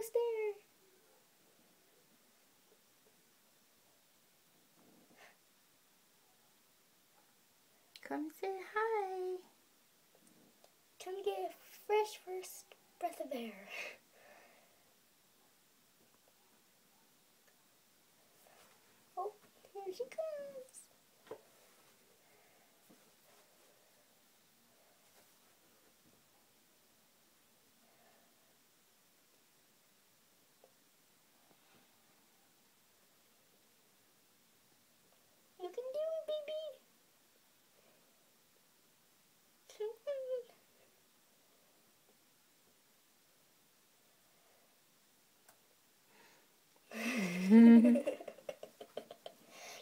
coaster. Come say hi. Come get a fresh first breath of air. oh, here she comes.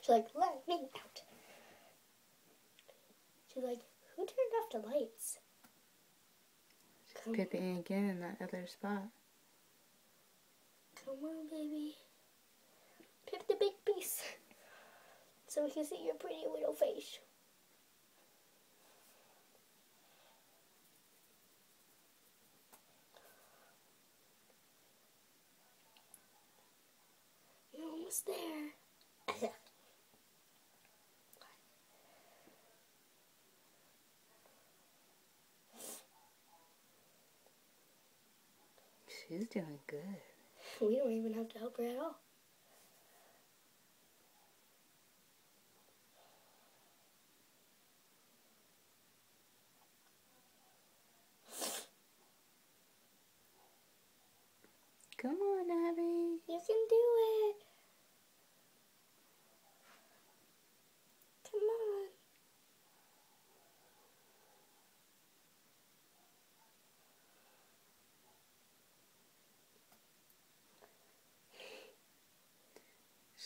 She's like, let me out. She's like, who turned off the lights? Come, Pipping again in that other spot. come on, baby. Pip the big piece. So we can see your pretty little face. You're almost there. She's doing good. We don't even have to help her at all. Come on, Abby. You can do it. Come on.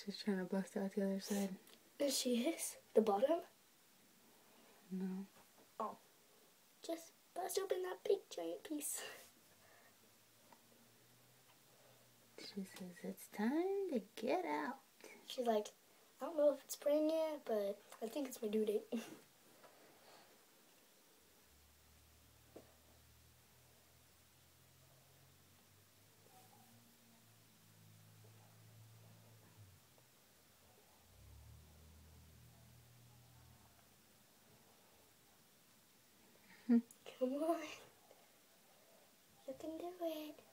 She's trying to bust out the other side. There she is. The bottom. No. Oh. Just bust open that big giant piece. She says it's time to get out. She's like, I don't know if it's spring yet, but I think it's my due date. Come on. You can do it.